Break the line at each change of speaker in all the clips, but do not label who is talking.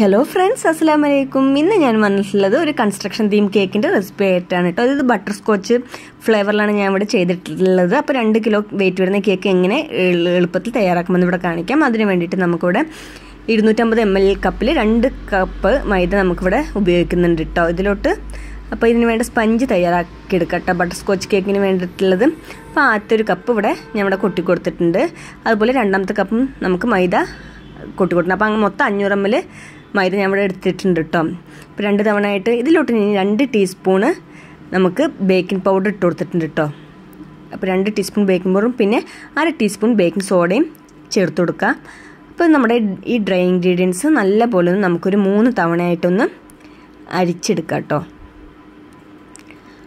Hello friends അസ്സാം വലൈക്കും ഇന്ന് ഞാൻ വന്നിട്ടുള്ളത് ഒരു കൺസ്ട്രക്ഷൻ തീം കേക്കിന്റെ റെസിപ്പി ആയിട്ടാണ് കേട്ടോ. ഇത് ബട്ടർ സ്കോച്ച് ഫ്ലേവറിലാണ് ഞാൻ ഇവിടെ ചെയ്തിട്ടുള്ളത്. അപ്പോൾ രണ്ട് കിലോ വെയിറ്റ് വരുന്ന കേക്ക് എങ്ങനെ എളുപ്പത്തിൽ തയ്യാറാക്കുമെന്ന് ഇവിടെ കാണിക്കാം. അതിന് വേണ്ടിയിട്ട് നമുക്കിവിടെ ഇരുന്നൂറ്റമ്പത് എം എൽ കപ്പിൽ രണ്ട് കപ്പ് മൈദ നമുക്കിവിടെ ഉപയോഗിക്കുന്നുണ്ട് കേട്ടോ ഇതിലോട്ട്. അപ്പോൾ ഇതിന് വേണ്ട സ്പഞ്ച് തയ്യാറാക്കി എടുക്കട്ടെ ബട്ടർ സ്കോച്ച് കേക്കിന് വേണ്ടിയിട്ടുള്ളത്. അപ്പോൾ ആദ്യത്തെ ഒരു കപ്പ് ഇവിടെ ഞാൻ ഇവിടെ കൊട്ടി കൊടുത്തിട്ടുണ്ട് അതുപോലെ രണ്ടാമത്തെ കപ്പും നമുക്ക് മൈദ കൊട്ടി കൊടുക്കണം അപ്പോൾ മൊത്തം അഞ്ഞൂറ് എം എൽ മൈദ ഞാൻ ഇവിടെ എടുത്തിട്ടുണ്ട് കേട്ടോ ഇപ്പോൾ രണ്ട് തവണ ആയിട്ട് ഇതിലോട്ട് ഇനി രണ്ട് ടീസ്പൂണ് നമുക്ക് ബേക്കിംഗ് പൗഡർ ഇട്ട് കൊടുത്തിട്ടുണ്ട് കേട്ടോ അപ്പോൾ രണ്ട് ടീസ്പൂൺ ബേക്കിംഗ് പൗഡറും പിന്നെ അര ടീസ്പൂൺ ബേക്കിംഗ് സോഡയും ചേർത്ത് കൊടുക്കുക അപ്പോൾ നമ്മുടെ ഈ ഡ്രൈ ഇൻഗ്രീഡിയൻസ് നല്ല പോലെ ഒന്ന് നമുക്കൊരു മൂന്ന് തവണയായിട്ടൊന്ന് അരിച്ചെടുക്കാം കേട്ടോ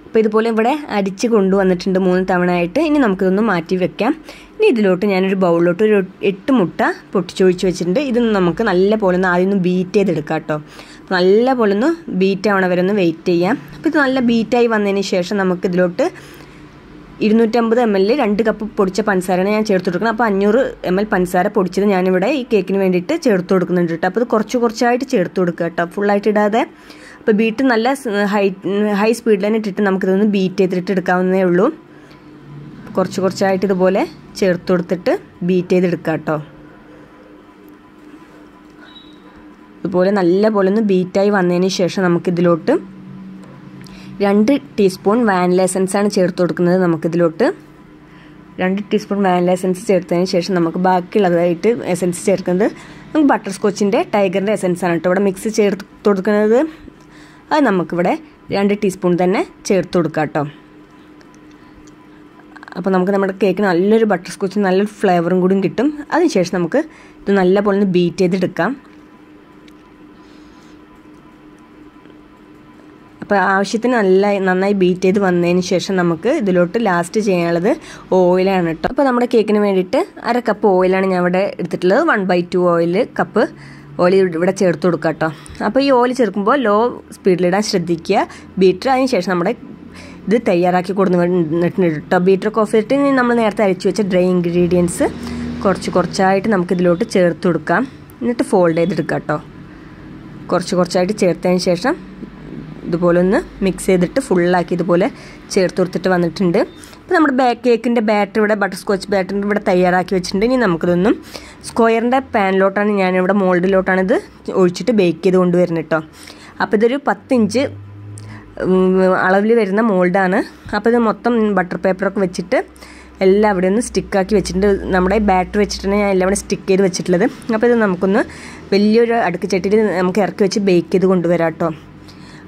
അപ്പോൾ ഇതുപോലെ ഇവിടെ അരിച്ച് കൊണ്ടുവന്നിട്ടുണ്ട് മൂന്ന് തവണ ആയിട്ട് ഇനി നമുക്കിതൊന്ന് മാറ്റി വെക്കാം. ഇനി ഇതിലോട്ട് ഞാനൊരു ബൗളിലോട്ട് ഒരു എട്ട് മുട്ട പൊട്ടിച്ചൊഴിച്ച് വെച്ചിട്ടുണ്ട്. ഇതൊന്ന് നമുക്ക് നല്ല പോലെ ഒന്ന് ആദ്യം ഒന്ന് ബീറ്റ് ചെയ്തെടുക്കാം കേട്ടോ. നല്ല പോലെ ഒന്ന് ബീറ്റ് ആവണ വരെ ഒന്ന് വെയിറ്റ് ചെയ്യാം. അപ്പോൾ ഇത് നല്ല ബീറ്റായി വന്നതിന് ശേഷം നമുക്ക് ഇതിലോട്ട് ഇരുന്നൂറ്റമ്പത് എം എൽ രണ്ട് കപ്പ് പൊടിച്ച പഞ്ചസാരയാണ് ഞാൻ ചേർത്ത് കൊടുക്കുന്നത്. അപ്പോൾ അഞ്ഞൂറ് എം എൽ പഞ്ചസാര പൊടിച്ചത് ഞാനിവിടെ ഈ കേക്കിന് വേണ്ടിയിട്ട് ചേർത്ത് കൊടുക്കുന്നുണ്ട് കേട്ടോ. അപ്പോൾ ഇത് കുറച്ച് കുറച്ചായിട്ട് ചേർത്ത് കൊടുക്കുക കേട്ടോ. ഫുള്ളായിട്ട് ഇടാതെ. അപ്പോൾ ബീറ്റ് നല്ല ഹൈ ഹൈ സ്പീഡിൽ തന്നെ ഇട്ടിട്ട് നമുക്കിതൊന്ന് ബീറ്റ് ചെയ്തിട്ട് എടുക്കാവുന്നതേ ഉള്ളൂ. കുറച്ച് കുറച്ചായിട്ട് ഇതുപോലെ ചേർത്ത് കൊടുത്തിട്ട് ബീറ്റ് ചെയ്തെടുക്കാം കേട്ടോ ഇതുപോലെ നല്ല പോലെ ഒന്ന് ബീറ്റായി വന്നതിന് ശേഷം നമുക്കിതിലോട്ട് രണ്ട് ടീസ്പൂൺ വാനില എസൻസ് ആണ് ചേർത്ത് കൊടുക്കുന്നത് നമുക്കിതിലോട്ട്. രണ്ട് ടീസ്പൂൺ വാനില എസൻസ് ചേർത്തതിന് ശേഷം നമുക്ക് ബാക്കിയുള്ളതായിട്ട് എസൻസ് ചേർക്കുന്നത് നമുക്ക് ബട്ടർ സ്കോച്ചിന്റെ ടൈഗറിന്റെ എസൻസ് ആണ് കേട്ടോ ഇവിടെ മിക്സ് ചേർത്ത് കൊടുക്കുന്നത്. അത് നമുക്കിവിടെ രണ്ട് ടീസ്പൂൺ തന്നെ ചേർത്ത് കൊടുക്കാം കേട്ടോ അപ്പോൾ നമുക്ക് നമ്മുടെ കേക്കിന് നല്ലൊരു ബട്ടർ സ്കോച്ച് നല്ലൊരു ഫ്ലേവറും കൂടിയും കിട്ടും. അതിനുശേഷം നമുക്ക് ഇത് നല്ലപോലെ ഒന്ന് ബീറ്റ് ചെയ്തെടുക്കാം. അപ്പോൾ ആവശ്യത്തിന് നല്ല നന്നായി ബീറ്റ് ചെയ്ത് വന്നതിന് ശേഷം നമുക്ക് ഇതിലോട്ട് ലാസ്റ്റ് ചെയ്യാനുള്ളത് ഓയിലാണ് കേട്ടോ. അപ്പോൾ നമ്മുടെ കേക്കിന് വേണ്ടിയിട്ട് അര കപ്പ് ഓയിലാണ് ഞാൻ ഇവിടെ എടുത്തിട്ടുള്ളത്. One by two oil cup oil ഇവിടെ ചേർത്ത് കൊടുക്കുക കേട്ടോ. അപ്പോൾ ഈ ഓയിൽ ചേർക്കുമ്പോൾ ലോ സ്പീഡിലിടാൻ ശ്രദ്ധിക്കുക. ബീറ്റർ അതിന് ശേഷം നമ്മുടെ ഇത് തയ്യാറാക്കി കൊടുന്ന് കേട്ടോ. ബീറ്റർ കോഫി ഇട്ട് നമ്മൾ നേരത്തെ അരച്ചു വെച്ച ഡ്രൈ ഇൻഗ്രീഡിയൻസ് കുറച്ച് കുറച്ചായിട്ട് നമുക്ക് ഇതിലോട്ട് ചേർത്ത് കൊടുക്കാം. എന്നിട്ട് ഫോൾഡ് ചെയ്തെടുക്കാം കേട്ടോ. കുറച്ച് കുറച്ചായിട്ട് ചേർത്തതിന് ശേഷം ഇതുപോലെ ഒന്ന് മിക്സ് ചെയ്തിട്ട് ഫുള്ളാക്കി ഇതുപോലെ ചേർത്ത് കൊടുത്തിട്ട് വന്നിട്ടുണ്ട്. അപ്പോൾ നമ്മുടെ ബാ കേക്കിന്റെ ബാറ്റർ ഇവിടെ ബട്ടർ സ്കോച്ച് ബാറ്റർ ഇവിടെ തയ്യാറാക്കി വെച്ചിട്ടുണ്ട്. ഇനി നമുക്കിതൊന്നും സ്ക്വയറിന്റെ പാനിലോട്ടാണ് ഞാനിവിടെ മോൾഡിലോട്ടാണ് ഇത് ഒഴിച്ചിട്ട് ബേക്ക് ചെയ്ത് കൊണ്ടുവരുന്നത് കേട്ടോ. അപ്പോൾ ഇതൊരു പത്തിഞ്ച് അളവിൽ വരുന്ന മോൾഡാണ്. അപ്പോൾ ഇത് മൊത്തം ബട്ടർ പേപ്പറൊക്കെ വെച്ചിട്ട് എല്ലാം അവിടെ ഒന്ന് സ്റ്റിക്കാക്കി വെച്ചിട്ടുണ്ട്. നമ്മുടെ ബാറ്റർ വെച്ചിട്ടാണ് ഞാൻ എല്ലാം ഇവിടെ സ്റ്റിക്ക് ചെയ്ത് വെച്ചിട്ടുള്ളത്. അപ്പോൾ ഇത് നമുക്കൊന്ന് വലിയൊരു അടുക്ക് ചട്ടിയിൽ നമുക്ക് ഇറക്കി വെച്ച് ബേക്ക് ചെയ്ത് കൊണ്ടുവരാം കേട്ടോ.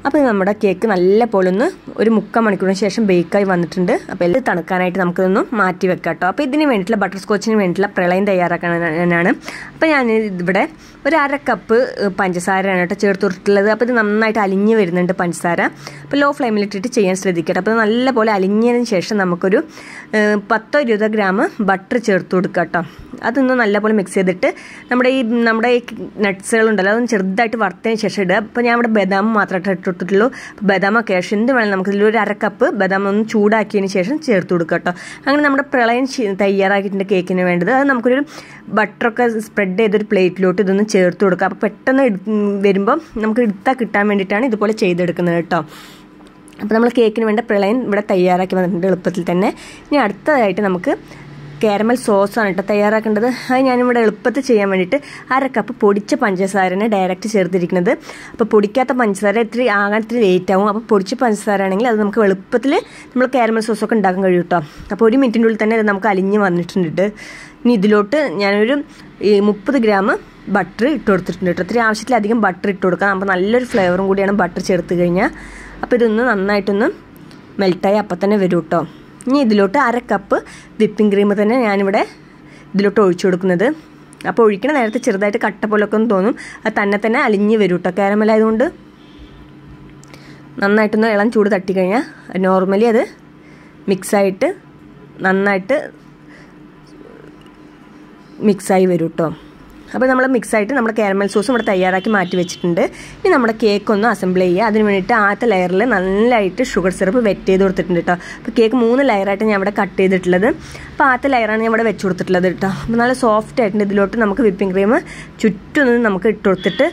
അപ്പോൾ നമ്മുടെ കേക്ക് നല്ല പോലെ ഒന്ന് ഒരു മുക്കാൽ മണിക്കൂറിന് ശേഷം ബേക്കായി വന്നിട്ടുണ്ട്. അപ്പോൾ എല്ലാം തണുക്കാനായിട്ട് നമുക്കിതൊന്ന് മാറ്റി വെക്കാം കേട്ടോ അപ്പോൾ ഇതിന് വേണ്ടിയിട്ടുള്ള ബട്ടർ സ്കോച്ചിന് വേണ്ടിയിട്ടുള്ള പ്രളയം തയ്യാറാക്കാനാണ്. അപ്പോൾ ഞാൻ ഇവിടെ ഒരു അര കപ്പ് പഞ്ചസാരയാണ് കേട്ടോ ചേർത്ത് കൊടുത്തിട്ടുള്ളത് അപ്പോൾ ഇത് നന്നായിട്ട് അലിഞ്ഞ് വരുന്നുണ്ട് പഞ്ചസാര. അപ്പോൾ ലോ ഫ്ലെയിമിൽ ഇട്ടിട്ട് ചെയ്യാൻ ശ്രദ്ധിക്കട്ടെ. അപ്പോൾ നല്ല പോലെ അലിഞ്ഞതിന് ശേഷം നമുക്കൊരു പത്തോ ഇരുപതോ ഗ്രാം ബട്ടർ ചേർത്ത് കൊടുക്കുക കേട്ടോ അതൊന്ന് നല്ലപോലെ മിക്സ് ചെയ്തിട്ട് നമ്മുടെ ഈ നമ്മുടെ ഈ നട്ട്സുകളുണ്ടല്ലോ അതൊന്ന് ചെറുതായിട്ട് വറുത്തതിന് ശേഷം ഇടുക. അപ്പോൾ ഞാൻ ഇവിടെ ബദാം മാത്രമായിട്ട് ഇട്ടിട്ടുള്ളൂ. അപ്പോൾ ബദാമോ ക്യാഷ് എന്ത് വേണമെങ്കിലും നമുക്ക് ഇതിലൊരു അരക്കപ്പ് കപ്പ് ബദാം ഒന്ന് ചൂടാക്കിയതിന് ശേഷം ചേർത്ത് കൊടുക്കുക കേട്ടോ. അങ്ങനെ നമ്മുടെ പ്രളയം തയ്യാറാക്കിയിട്ടുണ്ട് കേക്കിന് വേണ്ടത്. അത് നമുക്കൊരു ബട്ടറൊക്കെ സ്പ്രെഡ് ചെയ്തൊരു പ്ലേറ്റിലോട്ട് ഇതൊന്ന് ചേർത്ത് കൊടുക്കുക അപ്പോൾ പെട്ടെന്ന് വരുമ്പോൾ നമുക്ക് എടുത്താൽ കിട്ടാൻ വേണ്ടിയിട്ടാണ് ഇതുപോലെ ചെയ്തെടുക്കുന്നത് കേട്ടോ. അപ്പോൾ നമ്മൾ കേക്കിന് വേണ്ട പ്രളയം ഇവിടെ തയ്യാറാക്കി വന്നിട്ടുണ്ട് എളുപ്പത്തിൽ തന്നെ. ഇനി അടുത്തതായിട്ട് നമുക്ക് കാരമൽ സോസാണ് കേട്ടോ തയ്യാറാക്കേണ്ടത്. അത് ഞാനിവിടെ എളുപ്പത്തിൽ ചെയ്യാൻ വേണ്ടിയിട്ട് അര കപ്പ് പൊടിച്ച പഞ്ചസാരനെ ഡയറക്റ്റ് ചേർത്തിരിക്കുന്നത്. അപ്പോൾ പൊടിക്കാത്ത പഞ്ചസാര ഇത്തിരി ആകാൻ ഇത്തിരി ലേറ്റ് ആവും. അപ്പോൾ പൊടിച്ച പഞ്ചസാര ആണെങ്കിൽ അത് നമുക്ക് എളുപ്പത്തിൽ നമ്മൾ കാരമൽ സോസൊക്കെ ഉണ്ടാക്കാൻ കഴിയും കേട്ടോ. അപ്പോൾ ഒരു മിനിറ്റിന്റെ ഉള്ളിൽ തന്നെ അത് നമുക്ക് അലിഞ്ഞ് വന്നിട്ടുണ്ട്. ഇനി ഇതിലോട്ട് ഞാനൊരു ഈ മുപ്പത് ഗ്രാം ബട്ടർ ഇട്ട് കൊടുത്തിട്ടുണ്ട് കേട്ടോ. ഇത്തിരി ആവശ്യത്തിലധികം ബട്ടർ ഇട്ട് കൊടുക്കാം. അപ്പോൾ നല്ലൊരു ഫ്ലേവറും കൂടിയാണ് ബട്ടർ ചേർത്ത് കഴിഞ്ഞാൽ അപ്പോൾ ഇതൊന്ന് നന്നായിട്ടൊന്ന് മെൽട്ടായി അപ്പം തന്നെ വരും കേട്ടോ. ഇനി ഇതിലോട്ട് അര കപ്പ് വിപ്പിംഗ് ക്രീം തന്നെ ഞാനിവിടെ ഇതിലോട്ട് ഒഴിച്ചു കൊടുക്കുന്നത്. അപ്പോൾ ഒഴിക്കണ നേരത്തെ ചെറുതായിട്ട് കട്ട പോലൊക്കെ ഒന്ന് തോന്നും. അത് തന്നെ തന്നെ അലിഞ്ഞ് വരും കേട്ടോ കാരമലായതുകൊണ്ട് നന്നായിട്ടൊന്ന് ഇളം ചൂട് തട്ടിക്കഴിഞ്ഞാൽ നോർമലി അത് മിക്സായിട്ട് നന്നായിട്ട് മിക്സായി വരും കേട്ടോ അപ്പോൾ നമ്മൾ മിക്സ് ആയിട്ട് നമ്മുടെ കാരമൽ സോസ് ഇവിടെ തയ്യാറാക്കി മാറ്റി വെച്ചിട്ടുണ്ട്. ഇനി നമ്മുടെ കേക്ക് ഒന്ന് അസംബിൾ ചെയ്യുക. അതിന് വേണ്ടിയിട്ട് ആദ്യത്തെ ലെയറിൽ നല്ലതായിട്ട് ഷുഗർ സിറപ്പ് വെറ്റ് ചെയ്ത് കൊടുത്തിട്ടുണ്ട് കേട്ടോ. അപ്പോൾ കേക്ക് മൂന്ന് ലെയറായിട്ട് ഞാൻ ഇവിടെ കട്ട് ചെയ്തിട്ടുള്ളത്. അപ്പോൾ ആദ്യത്തെ ലെയറാണ് ഞാൻ ഇവിടെ വെച്ച് കൊടുത്തിട്ടുള്ളത് കേട്ടോ. അപ്പോൾ നല്ല സോഫ്റ്റ് ആയിട്ടുണ്ട് ഇതിലോട്ട് നമുക്ക് വിപ്പിംഗ് ക്രീം ചുറ്റും നമുക്ക് ഇട്ട് കൊടുത്തിട്ട്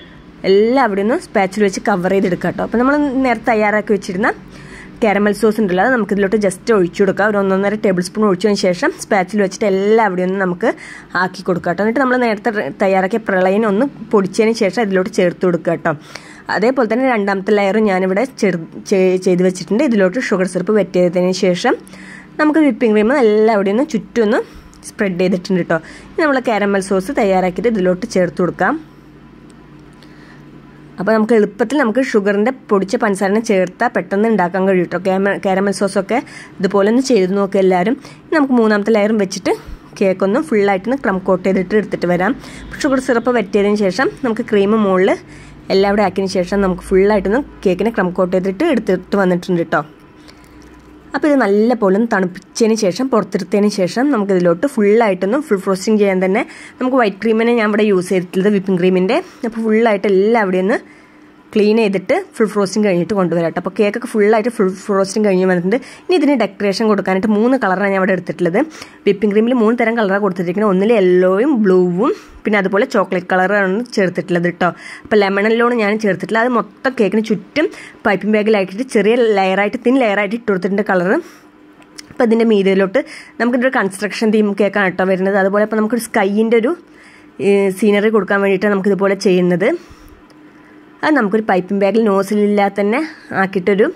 എല്ലാം അവിടെ നിന്ന് സ്പാച്ചിൽ വെച്ച് കവർ ചെയ്തെടുക്കാം കേട്ടോ. അപ്പോൾ നമ്മൾ നേരത്തെ തയ്യാറാക്കി വെച്ചിരുന്ന കാരമൽ സോസ് ഉണ്ടല്ലോ അത് നമുക്ക് ഇതിലോട്ട് ജസ്റ്റ് ഒഴിച്ചു കൊടുക്കുക ഒരു ഒന്നൊന്നര ടേബിൾ സ്പൂൺ ഒഴിച്ചതിന് ശേഷം സ്പാച്ചിൽ വെച്ചിട്ട് എല്ലാം അവിടെ ഒന്ന് നമുക്ക് ആക്കി കൊടുക്കുക കേട്ടോ. എന്നിട്ട് നമ്മൾ നേരത്തെ തയ്യാറാക്കിയ പ്രളയം ഒന്ന് പൊടിച്ചതിന് ശേഷം ഇതിലോട്ട് ചേർത്ത് കൊടുക്കുക കേട്ടോ. അതേപോലെ തന്നെ രണ്ടാമത്തെ ലെയർ ഞാനിവിടെ ചെറു ചെയ്ത് വെച്ചിട്ടുണ്ട്. ഇതിലോട്ട് ഷുഗർ സിറപ്പ് വെറ്റിയതിന് ശേഷം നമുക്ക് വിപ്പിംഗ് ക്രീം എല്ലാം അവിടെ ഒന്ന് ചുറ്റും ഒന്ന് സ്പ്രെഡ് ചെയ്തിട്ടുണ്ട് കേട്ടോ. നമ്മൾ കാരമൽ സോസ് തയ്യാറാക്കിയിട്ട് ഇതിലോട്ട് ചേർത്ത് കൊടുക്കാം. അപ്പോൾ നമുക്ക് എളുപ്പത്തിൽ നമുക്ക് ഷുഗറിന്റെ പൊടിച്ച പഞ്ചസാരനെ ചേർത്താൽ പെട്ടെന്ന് ഉണ്ടാക്കാൻ കഴിയും കേട്ടോ കാമ കാരമൽ സോസൊക്കെ ഇതുപോലെ ഒന്ന് ചെയ്ത് നോക്കുക എല്ലാവരും. നമുക്ക് മൂന്നാമത്തെ ലെയറും വെച്ചിട്ട് കേക്കൊന്ന് ഫുള്ളായിട്ടൊന്ന് ക്രം കോട്ട് ചെയ്തിട്ട് എടുത്തിട്ട് വരാം. ഷുഗർ സിറപ്പ് വറ്റിയതിന് ശേഷം നമുക്ക് ക്രീം മുകളിൽ എല്ലാം ആക്കിയതിന് ശേഷം നമുക്ക് ഫുള്ളായിട്ടൊന്ന് കേക്കിനെ ക്രം കോട്ട് ചെയ്തിട്ട് എടുത്തിട്ട് വന്നിട്ടുണ്ട് കേട്ടോ അപ്പോൾ ഇത് നല്ല പോലെ തണുപ്പിച്ചതിന് ശേഷം പുറത്തെടുത്തതിന് ശേഷം നമുക്ക് ഇതിലോട്ട് ഫുള്ളായിട്ടൊന്ന് ഫുൾ ഫ്രോസ്റ്റിംഗ് ചെയ്യാൻ തന്നെ നമുക്ക് വൈറ്റ് ക്രീമിനെ ഞാൻ ഇവിടെ യൂസ് ചെയ്തിട്ടുള്ളത് വിപ്പിംഗ് ക്രീമിന്റെ അപ്പോൾ ഫുള്ളായിട്ട് എല്ലാം അവിടെ ഒന്ന് ക്ലീൻ ചെയ്തിട്ട് ഫുൾ ഫ്രോസ്റ്റിംഗ് കഴിഞ്ഞിട്ട് കൊണ്ടുവരാട്ടോ അപ്പോൾ കേക്കൊക്കെ ഫുള്ളായിട്ട് ഫുൾ ഫ്രോസ്റ്റിംഗ് കഴിഞ്ഞ് വന്നിട്ടുണ്ട്. ഇനി ഇതിന് ഡെക്കറേഷൻ കൊടുക്കാനായിട്ട് മൂന്ന് കളറാണ് ഞാൻ ഇവിടെ എടുത്തിട്ടുള്ളത്. വിപ്പിംഗ് ക്രീമിൽ മൂന്ന് തരം കളറാണ് കൊടുത്തിരിക്കുന്നത് ഒന്നിൽ യെല്ലോയും ബ്ലൂവും പിന്നെ അതുപോലെ ചോക്ലേറ്റ് കളറാണ് ചേർത്തിട്ടുള്ളത് കേട്ടോ അപ്പോൾ ലെമൺ യെല്ലോണ് ഞാൻ ചേർത്തിട്ടില്ല അത് മൊത്തം കേക്കിന് ചുറ്റും പൈപ്പിംഗ് ബാഗിലാക്കിയിട്ട് ചെറിയ ലെയറായിട്ട് തിൻ ലെയറായിട്ട് ഇട്ട് കൊടുത്തിട്ടുണ്ട് കളറ് അപ്പോൾ ഇതിന്റെ മീതിയിലോട്ട് നമുക്കിതൊരു കൺസ്ട്രക്ഷൻ തീം കേക്കാണ് കേട്ടോ വരുന്നത്. അതുപോലെ ഇപ്പോൾ നമുക്കൊരു സ്കൈയിന്റെ ഒരു സീനറി കൊടുക്കാൻ വേണ്ടിയിട്ടാണ് നമുക്കിതുപോലെ ചെയ്യുന്നത്. അത് നമുക്കൊരു പൈപ്പിംഗ് ബാഗിൽ നോസിലില്ലാതെ തന്നെ ആക്കിയിട്ടൊരു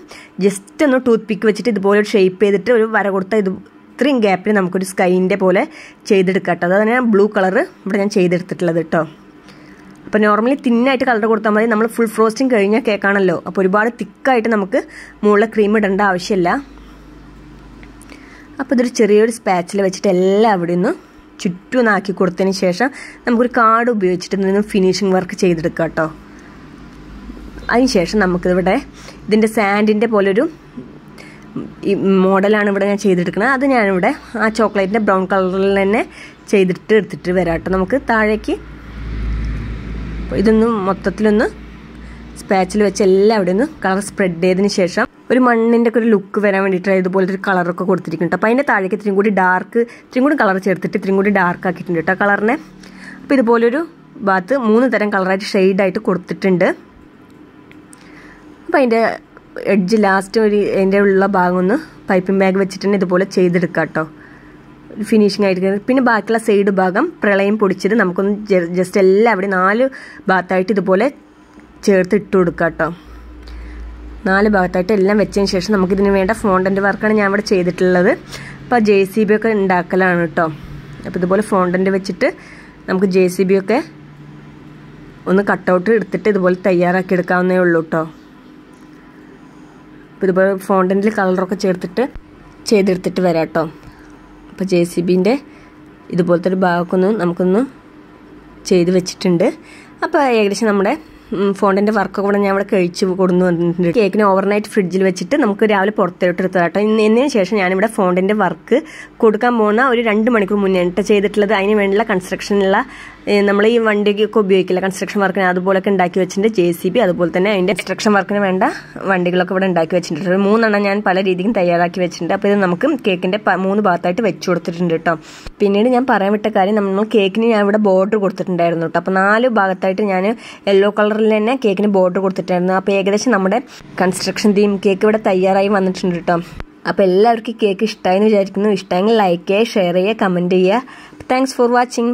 ജസ്റ്റ് ഒന്ന് ടൂത്ത് പിക്ക് വെച്ചിട്ട് ഇതുപോലെ ഷേപ്പ് ചെയ്തിട്ട് ഒരു വര കൊടുത്താൽ ഇത് ഇത്രയും ഗ്യാപ്പിൽ നമുക്കൊരു സ്കൈന്റെ പോലെ ചെയ്തെടുക്കാം കേട്ടോ. ഞാൻ ബ്ലൂ കളർ ഇവിടെ ഞാൻ ചെയ്തെടുത്തിട്ടുള്ളത് കേട്ടോ. അപ്പോൾ നോർമലി തിന്നായിട്ട് കളർ കൊടുത്താൽ മതി. നമ്മൾ ഫുൾ ഫ്രോസ്റ്റിംഗ് കഴിഞ്ഞാൽ കേക്കാണല്ലോ അപ്പോൾ ഒരുപാട് തിക്കായിട്ട് നമുക്ക് മുകളിൽ ക്രീം ഇടേണ്ട ആവശ്യമില്ല. അപ്പോൾ ഇതൊരു ചെറിയൊരു സ്പാച്ചിൽ വെച്ചിട്ട് എല്ലാം അവിടെ നിന്ന് ചുറ്റും ആക്കി കൊടുത്തതിന് ശേഷം നമുക്കൊരു കാർഡ് ഉപയോഗിച്ചിട്ട് നിന്ന് ഫിനിഷിംഗ് വർക്ക് ചെയ്തെടുക്കാം കേട്ടോ. അതിനുശേഷം നമുക്കിവിടെ ഇതിന്റെ സാൻഡിന്റെ പോലൊരു ഈ മോഡലാണ് ഇവിടെ ഞാൻ ചെയ്തെടുക്കുന്നത്. അത് ഞാനിവിടെ ആ ചോക്ലേറ്റിന്റെ ബ്രൗൺ കളറിൽ തന്നെ ചെയ്തിട്ട് എടുത്തിട്ട് വരാം കേട്ടോ. നമുക്ക് താഴേക്ക് ഇതൊന്ന് മൊത്തത്തിലൊന്ന് സ്പാച്ചിൽ വെച്ച് എല്ലാം അവിടെ ഒന്ന് കളർ സ്പ്രെഡ് ചെയ്തതിന് ശേഷം ഒരു മണ്ണിന്റെ ഒക്കെ ഒരു ലുക്ക് വരാൻ വേണ്ടിയിട്ട് ഇതുപോലത്തെ ഒരു കളറൊക്കെ കൊടുത്തിരിക്കുന്നുണ്ട് അപ്പോൾ അതിന്റെ താഴേക്ക് ഇത്രയും കൂടി ഡാർക്ക് ഇത്രയും കൂടി കളർ ചേർത്തിട്ട് ഇത്രയും കൂടി ഡാർക്ക് ആക്കിയിട്ടുണ്ട് കേട്ടോ കളറിനെ അപ്പോൾ ഇതുപോലൊരു ഭാഗത്ത് മൂന്ന് തരം കളറായിട്ട് ഷെയ്ഡായിട്ട് കൊടുത്തിട്ടുണ്ട്. അപ്പോൾ അതിന്റെ എഡ്ജ് ലാസ്റ്റ് ഒരു അതിന്റെ ഉള്ള ഭാഗം ഒന്ന് പൈപ്പിംഗ് ബാഗ് വെച്ചിട്ട് ഇതുപോലെ ചെയ്തെടുക്കാം കേട്ടോ ഫിനിഷിംഗ് ആയിട്ട് പിന്നെ ബാക്കിയുള്ള സൈഡ് ഭാഗം പ്രളയം പൊടിച്ചത് നമുക്കൊന്ന് ജസ്റ്റ് എല്ലാം അവിടെ നാല് ഭാഗത്തായിട്ട് ഇതുപോലെ ചേർത്ത് ഇട്ട് കൊടുക്കാം കേട്ടോ നാല് ഭാഗത്തായിട്ട് എല്ലാം വെച്ചതിന് ശേഷം നമുക്കിതിന് വേണ്ട ഫോണ്ടന്റ് വർക്കാണ് ഞാൻ ഇവിടെ ചെയ്തിട്ടുള്ളത്. അപ്പോൾ ജെ സി ബി ഒക്കെ ഉണ്ടാക്കലാണ് കേട്ടോ അപ്പോൾ ഇതുപോലെ ഫോണ്ടന്റ് വെച്ചിട്ട് നമുക്ക് ജെ സി ബി ഒക്കെ ഒന്ന് കട്ടൗട്ട് എടുത്തിട്ട് ഇതുപോലെ തയ്യാറാക്കി എടുക്കാവുന്നേ ഉള്ളൂ കേട്ടോ അപ്പോൾ ഇതുപോലെ ഫോണ്ടന്റിൽ കളറൊക്കെ ചേർത്തിട്ട് ചെയ്തെടുത്തിട്ട് വരാം കേട്ടോ അപ്പോൾ ജെ സി ബിന്റെ ഇതുപോലത്തെ ഒരു ഭാഗമൊക്കെ ഒന്ന് നമുക്കൊന്ന് ചെയ്ത് വെച്ചിട്ടുണ്ട്. അപ്പോൾ ഏകദേശം നമ്മുടെ ഫോണ്ടിന്റെ വർക്ക് കൂടെ ഞാൻ ഇവിടെ കഴിച്ച് കൊടുന്നു വന്നിട്ടുണ്ട്. കേക്കിന് ഓവർനൈറ്റ് ഫ്രിഡ്ജിൽ വെച്ചിട്ട് നമുക്ക് രാവിലെ പുറത്തോട്ട് എടുത്ത് കേട്ടോ. എന്നതിന് ശേഷം ഞാനിവിടെ ഫോണ്ടിന്റെ വർക്ക് കൊടുക്കാൻ പോകുന്ന ഒരു രണ്ട് മണിക്കൂർ മുന്നേ ചെയ്തിട്ടുള്ളത്. അതിന് വേണ്ടിയുള്ള കൺസ്ട്രക്ഷനുള്ള നമ്മൾ ഈ വണ്ടിക്കൊക്കെ ഉപയോഗിക്കില്ല? കൺസ്ട്രക്ഷൻ വർക്കിന് അതുപോലൊക്കെ ഉണ്ടാക്കി വെച്ചിട്ടുണ്ട് ജെ സി ബി അതുപോലെ തന്നെ അതിന്റെ കൺസ്ട്രക്ഷൻ വർക്കിന് വേണ്ട വണ്ടികളൊക്കെ ഇവിടെ ഉണ്ടാക്കി വെച്ചിട്ടുണ്ട്. ഒരു മൂന്നെണ്ണം ഞാൻ പല രീതിക്കും തയ്യാറാക്കി വെച്ചിട്ടുണ്ട്. അപ്പോൾ ഇത് നമുക്ക് കേക്കിന്റെ മൂന്ന് ഭാഗത്തായിട്ട് വെച്ച് കൊടുത്തിട്ടുണ്ട് കേട്ടോ പിന്നീട് ഞാൻ പറയാൻ വിട്ട കാര്യം നമ്മൾ കേക്കിന് ഞാൻ ഇവിടെ ബോർഡർ കൊടുത്തിട്ടുണ്ടായിരുന്നു കേട്ടോ അപ്പോൾ നാല് ഭാഗത്തായിട്ട് ഞാൻ യെല്ലോ കളറിൽ തന്നെ കേക്കിന് ബോർഡർ കൊടുത്തിട്ടായിരുന്നു. അപ്പോൾ ഏകദേശം നമ്മുടെ കൺസ്ട്രക്ഷൻ തീം കേക്ക് ഇവിടെ തയ്യാറായി വന്നിട്ടുണ്ട് കേട്ടോ അപ്പോൾ എല്ലാവർക്കും കേക്ക് ഇഷ്ടമായി എന്ന് വിചാരിക്കുന്നു. ഇഷ്ടമെങ്കിൽ ലൈക്ക് ചെയ്യുക ഷെയർ ചെയ്യുക കമന്റ് ചെയ്യുക. Thanks for watching